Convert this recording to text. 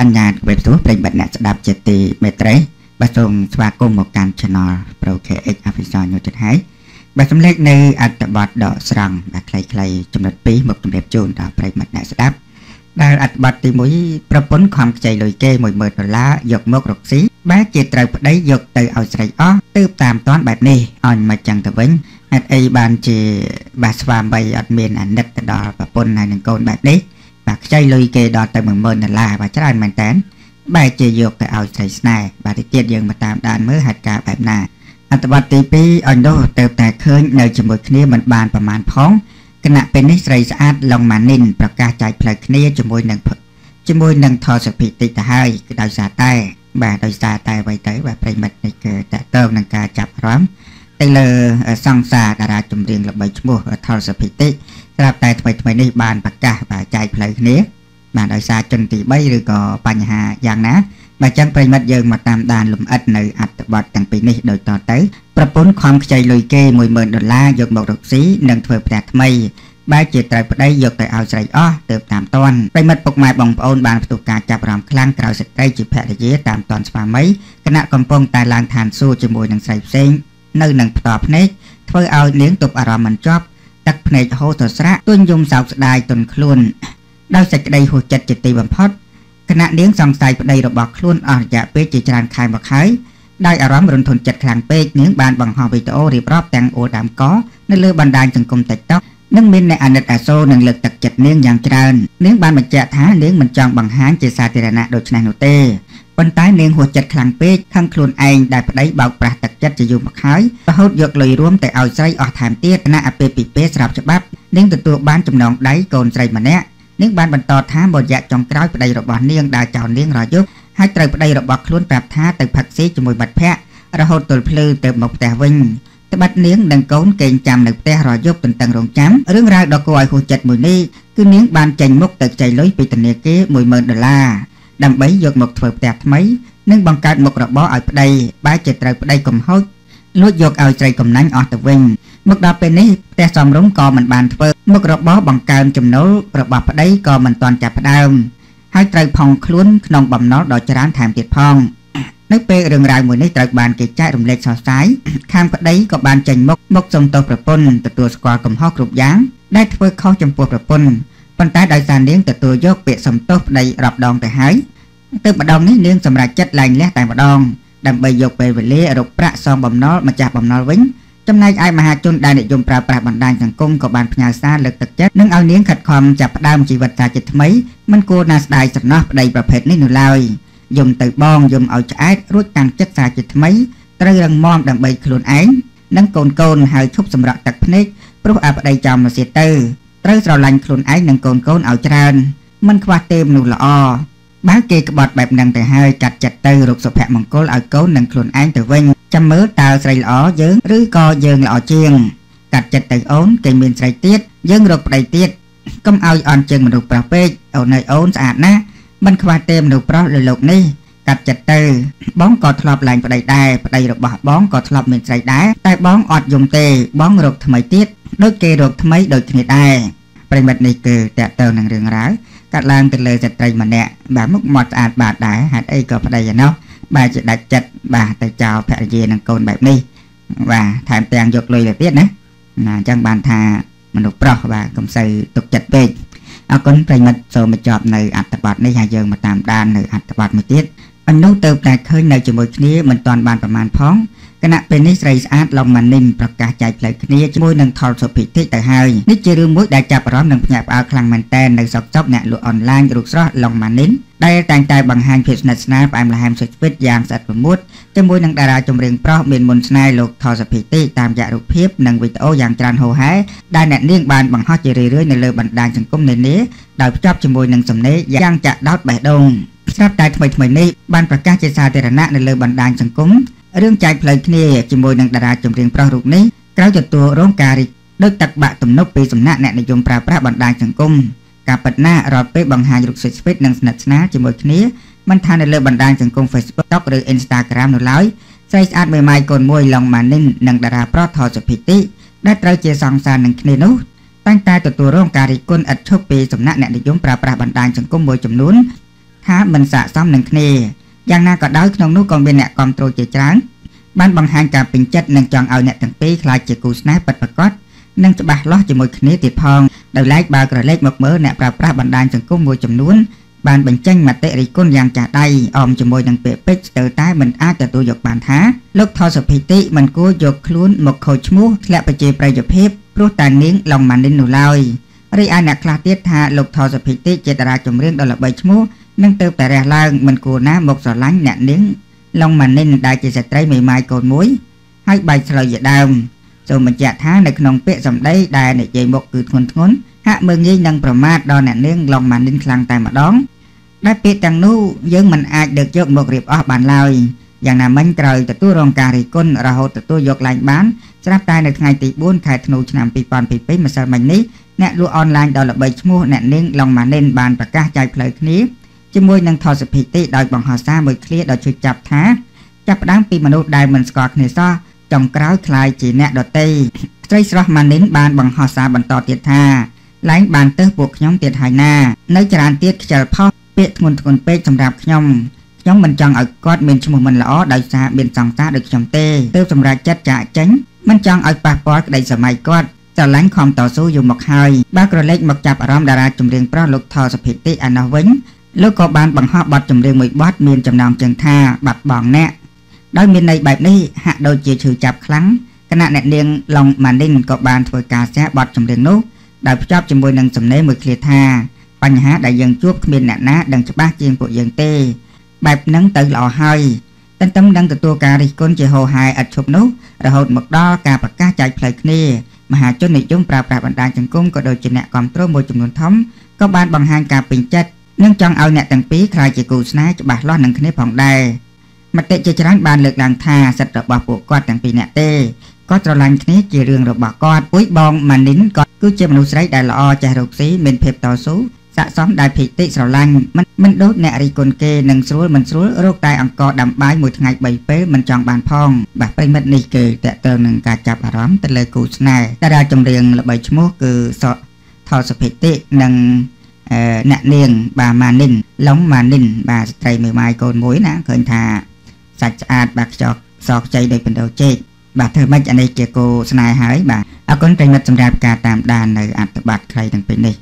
អញ្ញាតវេបទូប្រិយមិត្តអ្នកស្ដាប់ជាទីមេត្រីបាទសូមស្វាគមន៍មកកាន់ Channel Pro KX Official ញូចិត្តហើយបាទសំឡេងនៅអត្ថបទដកស្រង់បាទខ្លីៗចំណុច2មកជម្រាបជូនដល់ប្រិយមិត្តអ្នកស្ដាប់ដែលអត្ថបទទី1ប្រពន្ធខំខ្ចីលុយគេ10000ដុល្លារយកមករកស៊ីបែរជាត្រូវប្តីយកទៅឲ្យស្រីអស់ទើបតាមតាន់បែបនេះអញមកចឹងទៅវិញហេតុអីបានជាបាទស្វាមីអត់មានអាណិតទៅដល់ប្រពន្ធហើយនឹងកូនបែបនេះ បាទខ្ចីលុយគេដល់ទៅ10000ដុល្លារបាទច្រើនមែនតើបែរជាយកទៅឲ្យស្រីស្នេហ៍បាទទីទៀតយើងមកតាមដានមើលហេតុការណ៍បែបណាអត្ថបទទី2អញនោះទៅតែឃើញនៅជាមួយគ្នាមិនបានប្រមាណផងគណៈពេលនេះស្រីស្អាតឡុងម៉ានីនប្រកាសចែកផ្លូវគ្នាជាមួយនឹងជាមួយនឹងថតសុភិតិចទៅហើយគឺដោយសារតែ បាទដោយសារតែអ្វីទៅបាទប្រិមិត្តនេះគឺតកតងនឹងការចាប់អារម្មណ៍ទៅលើសង្សារតារាចម្រៀងល្បីឈ្មោះថលសុភិតិ ស្រាប់តែថ្មីថ្មីនេះបានប្រកាសបាទចែកផ្លូវគ្នាបានដោយសារជនទី3ឬក៏បញ្ហាយ៉ាងណាបើចឹងប្រិមិត្តយើងមកតាមដានលំអិតនៅអត្ថបទទាំងពីរនេះដូចតទៅប្រពន្ធខំខ្ចីលុយគេ10000ដុល្លារយកមករកស៊ីនិងធ្វើផ្ទះថ្មីបែរជាត្រូវប្តីយកទៅឲ្យស្រីអស់ទើបតាមតន់ប្រិមិត្តពុកម៉ែបងប្អូនបានផ្ទុះការចាប់អារម្មណ៍ខ្លាំងក្រោយស្ត្រីជាភរិយាតាមតន់ស្វាមីគណៈកំពុងតែឡើងឋានសួគ៌ជាមួយនឹងស្រីផ្សេងនៅនឹងផ្ទាល់ភ្នែកធ្វើឲ្យនាងទប់អារម្មណ៍មិនចប់ ទឹកភ្នែកហូរទៅស្រាក់ទុញយំសោកស្ដាយទន់ខ្លួនដោយសេចក្តីហួសចិត្តជាទីបំផុតគណៈនាងសង្ស័យប្តីរបស់ខ្លួនអស់រយៈពេលជាច្រើនខែមកហើយដោយអារម្មណ៍រន្ធត់ចិត្តខ្លាំងពេកនាងបានបង្ហោះវីដេអូរៀបរាប់ទាំងអូលដាំកនៅលើបណ្ដាញសង្គម TikTok និងមានអ្នកអាណិតអាសូរនិងលើកទឹកចិត្តនាងយ៉ាងច្រើននាងបានបញ្ជាក់ថានាងមិនចង់បង្ហាញជាសាធារណៈដូច្នេះនោះទេ ប៉ុន្តែនាងហួសចិត្តខ្លាំងពេកខឹងខ្លួនឯងដែលប្តីបោកប្រាស់ទឹកចិត្តជាយូរមកហើយរហូតយកលុយរួមទៅឲ្យស្រីអស់ថែមទៀតគណៈអពាពិពេស្រាប់ច្បាប់នាងទទួលបានចំណងដៃកូនស្រីម្នាក់នាងបានបន្តថាបរយៈចុងក្រោយប្តីរបស់នាងដើរចោលនាងរយុទ្ធហើយត្រូវប្តីរបស់ខ្លួនប្រាប់ថាទៅផឹកស៊ីជាមួយមិត្តភ័ក្តិរហូតទល់ភ្លឺទៅមកផ្ទះវិញត្បិតនាងនិងកូនកេងចាំនៅផ្ទះរយប់ទន្ទឹងរង់ចាំរឿងរ៉ាវដ៏គួរឲ្យហួសចិត្តមួយនេះគឺនាងបានចេញមុខទៅខ្ចីលុយពីធនាគារ10000ដុល្លារ ដើម្បីយកមកធ្វើផ្ទះថ្មី និងបង្កើតមុខរបរឲ្យប្តីបែរជាត្រូវប្តីកំហុចលួចយកឲ្យស្រីកំណាញ់អស់ទៅវិញមកដល់ពេលនេះផ្ទះសំរុំក៏មិនបានធ្វើមុខរបរបង្កើនចំណូលរបស់ប្តីក៏មិនទាន់ចាប់ផ្ដើមហើយត្រូវផុងខ្លួនក្នុងបំណុលដ៏ច្រើនថែមទៀតផងនៅពេលរឿងរ៉ាវមួយនេះត្រូវបានគេចែករំលែកសរសើរខាងប្តីក៏បានចេញមុខមកសុំទោសប្រពន្ធទទួលស្គាល់កំហុសគ្រប់យ៉ាងដែលធ្វើខុសចំពោះប្រពន្ធ ប៉ុន្តែដោយសារនាងទទួលយកពាក្យសំទោសប្តីរាប់ដងទៅហើយទើបម្ដងនេះនាងសម្រេចចិត្តលែងលះតែម្ដងដើម្បីយកពេលវេលារកប្រាក់សងបំណុលម្ចាស់បំណុលវិញចំណែកឯមហាជនដែលនិយមប្រើប្រាស់បណ្ដាញសង្គមក៏បានផ្ញើសារលើកទឹកចិត្តនិងឲ្យនាងខិតខំចាប់ផ្ដើមជីវិតសាជាថ្មីមិនគួរណាស្ដាយស្រណោះប្តីប្រភេទនេះនោះឡើយយំទៅបងយំឲ្យឆ្អែតរួចតាំងចិត្តសាជាថ្មីត្រូវរឹងមាំដើម្បីខ្លួនឯងនិងកូនកូនហើយឈប់សម្រាក់ទឹកភ្នែកព្រោះអាប្តីចំមកសៀតទៅ ត្រូវស្រឡាញ់ខ្លួនឯងនិងកូនកូនឲ្យច្រើនមិនខ្វះទេមនុស្សល្អបើគេក្បត់បែបហ្នឹងទៅហើយកាត់ចិត្តទៅរកសុភមង្គលឲ្យកូននិងខ្លួនឯងទៅវិញចាំមើលតើស្រីល្អយើងឬក៏យើងល្អជាងកាត់ចិត្តទៅអូនគេមានស្រីទៀតយើងរកប្តីទៀតកុំឲ្យអន់ជាងមនុស្សប្រុសពេកអូននៅអូនស្អាតណាស់មិនខ្វះទេមនុស្សប្រុសលើលោកនេះ កាត់ចិត្តទៅបងក៏ធ្លាប់ឡើងប្តីដែរប្តីរបស់បងក៏ធ្លាប់មានស្រីដែរតែបងអត់យំទេបងរកថ្មីទៀតដូចគេរកថ្មីដូចគ្នាដែរប្រិមិត្តនេះគឺតកតើនឹងរឿងរ៉ាវកាត់ឡើងទៅលើស្ត្រីម្នាក់បាទមុខមាត់ស្អាតបាតដែរហេតុអីក៏ប្តីឯណោះបាទជាដាច់ចិត្តបាទទៅចោលភរិយានិងកូនបែបនេះបាទថែមទាំងយកលុយទៅទៀតណាណាអញ្ចឹងបានថាមនុស្សប្រុសបាទកុំសូវទុកចិត្តពេកអរគុណប្រិមិត្តសូមបញ្ចប់នៅអត្ថបទនេះហើយយើងមកតាមដាននៅអត្ថបទមួយទៀត អនុទៅតែឃើញនៅជាមួយគ្នាមិនទាន់បានប្រមាណផងគណៈពេលនេះស្រីស្អាតឡុងម៉ានីនប្រកាសចែកផ្លូវគ្នាជាមួយនឹងថលសុភិតិទៅហើយនេះជារឿងមួយដែលចាប់អារម្មណ៍និងភ្ញាក់ផ្អើលខ្លាំងមែនទែននៅសកចុកអ្នកលក់អនឡាញរូបស្រស់ឡុងម៉ានីនដែលតែងតែបង្ហាញភាពស្និទ្ធស្នាលផ្អែមល្ហែមសុចស្វិតយ៉ាងស្អិតប្រមុតជាមួយនឹងតារាចម្រៀងប្រុសមានមុនស្នេហ៍លោកថលសុភិតិតាមរយៈរូបភាពនិងវីដេអូយ៉ាងច្រើនហូរហែដែលអ្នកនាងបានបង្ហោះជារឿយៗនៅលើបណ្ដាញសង្គមនានាដោយភ្ជាប់ជាមួយនឹងសំណេរយ៉ាងចាក់ដោតបេះដូង ស្រាប់តែថ្មីថ្មីនេះបានប្រកាសជាសាធារណៈនៅលើបណ្ដាញសង្គមរឿងចែកផ្លូវគ្នាជាមួយនឹងតារាចម្រៀងប្រុសរូបនេះក្រោយទទួលរងការរិះដោយទឹកបាក់ទំនប់ពីសំណាក់អ្នកនិយមប្រើប្រាស់បណ្ដាញសង្គមការប៉ັດណារាល់ពេលបង្ហាញរូបសុចស្វិតនិងស្និទ្ធស្នាលជាមួយគ្នាមិនថានៅលើបណ្ដាញសង្គម Facebook ឬ Instagram នោះឡើយស្រីស្អាតមេម៉ាយកូនមួយឡុងម៉ានីននិងតារាប្រុសថតសុភិតិដែលត្រូវជាសង្សារនឹងគ្នានោះតែងតែទទួលរងការរិះគន់ឥតឈប់ពីសំណាក់អ្នកនិយមប្រើប្រាស់បណ្ដាញសង្គមមួយចំនួន ថាមិនស័ក្តិសមនឹងគ្នាយ៉ាងណាក៏ដោយក្នុងនោះក៏មានអ្នកគ្រប់គ្រងជាច្រើនបានបង្ហាញការពេញចិត្តនិងចង់ឲ្យអ្នកទាំងពីរក្លាយជាគូស្នេហ៍ពិតប្រាកដនិងច្បាស់លាស់ជាមួយគ្នាទៀតផងដោយឡែកបើក្រឡេកមកមើលអ្នកប្រើប្រាស់បណ្ដាញសង្គមមួយចំនួនបានបញ្ចេញមតិរិះគន់យ៉ាងចាស់ដៃអមជាមួយនឹងពាក្យពេចន៍ស្ទើរតែមិនអាចទទួលយកបានថាលោកថោសុភិតិមិនគួរយកខ្លួនមកខូចឈ្មោះធ្លាក់ប្រជាប្រិយភាពព្រោះតែនាងឡុងម៉ានីននោះឡើយរីឯអ្នកខ្លះទៀតថាលោកថោសុភិតិជាតារាចម្រៀងដ៏ល្បីឈ្មោះ នឹងទៅតែរះឡើងមិនគួរណាមកស្រឡាញ់អ្នកនាងឡុងម៉ានីនដែលជាស្ត្រីមេម៉ាយកូនមួយហើយបែកស្រូវជាដើមសូមបញ្ជាក់ថានៅក្នុងពាក្យសម្ដីដែលនិយាយមកគឺធ្ងន់ធ្ងរហាក់មើងងាយនឹងប្រមាថដល់អ្នកនាងឡុងម៉ានីនខ្លាំងតែម្ដងដែលពាក្យទាំងនោះយើងមិនអាចដឹកយកមករៀបអស់បានឡើយយ៉ាងណាមិញក្រោយទទួលរងការរិះគន់រហូតទទួលយកឡើងបានស្រាប់តែនៅថ្ងៃទី4ខែធ្នូឆ្នាំ2022ម្សិលមិញនេះអ្នកលក់អនឡាញដ៏ល្បីឈ្មោះអ្នកនាងឡុងម៉ានីនបានប្រកាសចែកផ្លូវគ្នា ជាមួយនឹងថតសភិតិដោយបង្ហោះសារមួយឃ្លាដ៏ជួយចាប់ថាចាប់ផ្ដើមពីមនុស្សដែលមិនស្គាល់គ្នាសោះចំក្រោយคล้ายជាអ្នកដតីស្រីស្រស់ម៉ានីនបានបង្ហោះសារបន្តទៀតថាឡើងបានទៅពួកខ្ញុំទៀតហើយណានៅចរានទៀតខ្ជិលផុសពាក្យធ្ងន់ធ្ងរពេកសម្រាប់ខ្ញុំខ្ញុំមិនចង់ឲ្យគាត់មានឈ្មោះមិនល្អដោយសារមានសង្សារដូចខ្ញុំទេទើបសម្រាប់ចិត្តចាក់ចេញមិនចង់ឲ្យប៉ះពាល់ក្តីសម័យគាត់ស្រឡាញ់ខំតស៊ូយូរមកហើយបើក្រឡេកមកចាប់អារម្មណ៍តារាចម្រៀងប្រុសលោកថោសុភិតិឯណោះវិញ លោកក៏បានបង្ហោះបទចម្រៀងមួយបទមានចំណងជើងថាបាត់បង់អ្នកដោយមានន័យបែបនេះហាក់ដូចជាឈឺចាប់ខ្លាំងគណៈអ្នកនាងឡុងម៉ានីនក៏បានធ្វើការស្ទះបទចម្រៀងនោះដោយភ្ជាប់ជាមួយនឹងសំណេរមួយឃ្លាថាបញ្ហាដែលយើងជួបគ្មានអ្នកណាដឹងច្បាស់ជាងពួកយើងទេបែបហ្នឹងទៅល្អហើយទន្ទឹមនឹងទទួលការរិះគន់ជាហោហាយឥតឈប់នោះរហូតមកដល់ការប្រកាសចែកផ្លូវគ្នាមហាជននិយមប្រើប្រាស់បណ្ដាញសង្គមក៏ដូចជាអ្នកគ្រប់គ្រងមួយចំនួនធំក៏បានបង្ហាញការពេញចិត្ត និងចង់ឲ្យអ្នកទាំងពីរក្លាយជាគូស្នេហ៍ច្បាស់លាស់នឹងគ្នាផងដែរមតិជាច្រើនបានលើកឡើងថាសិទ្ធិរបស់ពួកគាត់ទាំងពីរនាក់ទេគាត់ស្រឡាញ់គ្នាជារឿងរបស់គាត់អ៊ុយបងម៉ានីនគាត់គឺជាមនុស្សស្រីដែលល្អចេះរកស៊ីមានភាពតស៊ូស័កសមដែលភិតិស្រឡាញ់មិនមិនដូចអ្នករីគុណគេនឹងស្រួលមិនស្រួលរកតែអង្គដាំបាយមួយថ្ងៃ3ពេលមិនចង់បានផងបាទប្រិមិត្តនេះគឺតកតើនឹងការចាប់អារម្មណ៍ទៅលើគូស្នេហ៍តារាចម្រៀងល្បីឈ្មោះគឺសថោសុភិតិនិង អ្នកនាងបាទម៉ានីនឡុងម៉ានីនបាទស្ត្រីមួយម៉ាយកូនមួយណាឃើញថាសាច់ស្អាតបាទខ្ចោសខ្ចីដោយបណ្ដោជែកបាទធ្វើម៉េចអានេះជាគោស្នេហ៍ហើយបាទអរគុណប្រិមិត្តសម្រាប់ការតាមដាននៅអត្ថបទខ្លីទាំងពីរនេះ